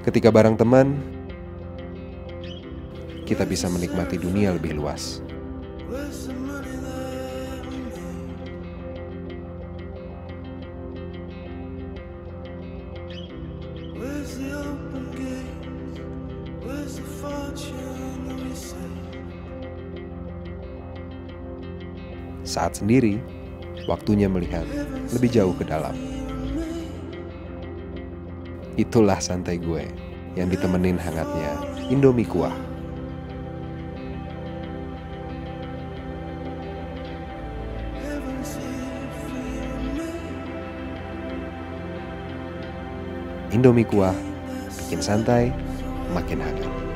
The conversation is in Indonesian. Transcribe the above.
Ketika bareng teman, kita bisa menikmati dunia lebih luas. Saat sendiri, waktunya melihat lebih jauh ke dalam. Itulah santai gue yang ditemenin hangatnya Indomie kuah. Indomie kuah bikin santai makin hangat.